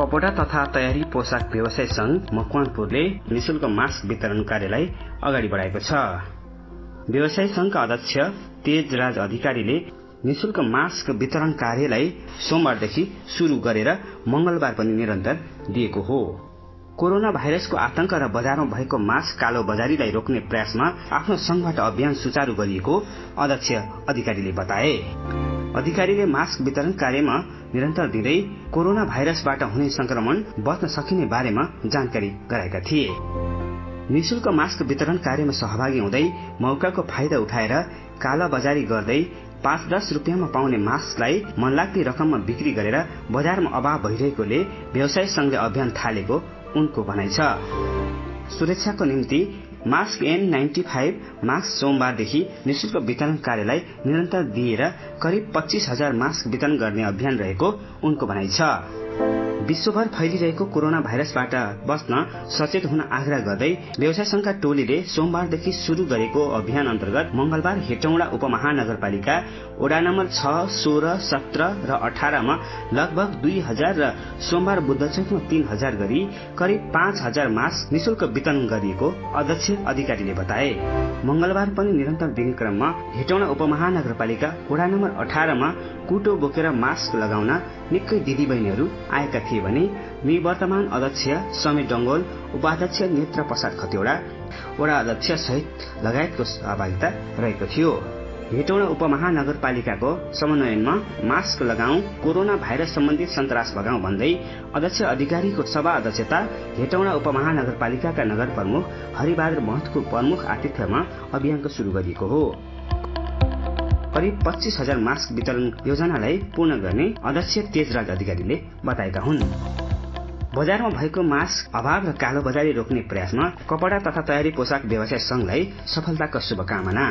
कपडा तथा तयारी पोसाक व्यवसाय संघ मकवानपुरले निशुल्क मास्क वितरण कार्यलाई अगाडि बढाएको छ। व्यवसाय संघका अध्यक्ष तेजराज अधिकारीले निशुल्क मास्क वितरण कार्यलाई सोमबारदेखि शुरू गरेर मंगलबार पनि निरन्तर दिएको हो। कोरोना भाइरसको आतंक र बजारमा भएको मास्क कालो बजारीलाई रोक्ने प्रयासमा आफ्नो संघबाट अभियान सुचारू गरिएको अध्यक्ष अधिकारीले बताए। अधिकारीले मास्क वितरण कार्यमा निरन्तर दिँदै कोरोना भाइरसबाट हुने संक्रमण बच्न सकिने बारेमा जानकारी गराएका थिए। निशुल्क मास्क वितरण कार्यमा सहभागी हुँदै मौकाको फाइदा उठाएर काला बजारी गर्दै पाँच दस रुपियाँमा पाउने मास्कलाई मनलाग्दी रकममा बिक्री गरेर बजारमा अभाव भइरहेकोले व्यवसाय संघले अभियान थालेको उनको भनाइ छ। सुरक्षाको निम्ति mask N ninety five mask सोमबारदेखि निशुल्क वितरण कार्यलाई निरन्तर दिएर करिब पच्चीस हजार मास्क वितरण गर्ने अभियान रहेको उनको भनाइ छ। विश्वभर फैलिरहेको कोरोना भाइरसबाट बच्न सचेत हुन आग्रह गर्दै व्यवसाय संघका टोलीले सोमबारदेखि शुरू गरेको अभियान अन्तर्गत मंगलबार हेटौँडा उपमहानगरपालिका वडा नम्बर छ सोह्र सत्र र अठारमा लगभग दुई हजार र सोमबार बुद्धचोकमा तीन हजार गरी करिब पाँच हजार मास्क निशुल्क वितरण गरिएको अध्यक्ष अधिकारीले बताए। मंगलबार पनि निरन्तर दिने क्रममा हेटौँडा उपमहानगरपालिका वडा नम्बर अठारमा कुटो बोकेर मास्क लगाउन निकै दिदीबहिनीहरू आएका थिए। भने निवर्तमान अध्यक्ष समीर डंगोल उपाध्यक्ष नेत्र प्रसाद खतिवड़ा वडा अध्यक्ष सहित लगायतको सहभागिता रहेको थियो। हेटौँडा उपमहानगरपालिकाको समन्वयनमा मास्क लगाऊ कोरोना भाइरस सम्बन्धी सन्तास भगाऊ भन्दै अध्यक्ष अधिकारीको सभा अध्यक्षता हेटौँडा उपमहानगरपालिकाका नगर प्रमुख हरिबहादुर महतको प्रमुख आतिथ्यमा अभियानको शुरू गरिएको हो। करिब पच्चीस हजार मास्क वितरण योजनालाई पूर्ण गर्ने अध्यक्ष तेजराज अधिकारीले बताएका हुन्। बजारमा भएको मास्क अभाव र कालो बजारी रोक्ने प्रयासमा कपडा तथा तयारी पोसाक व्यवसाय संघलाई सफलताको शुभकामना।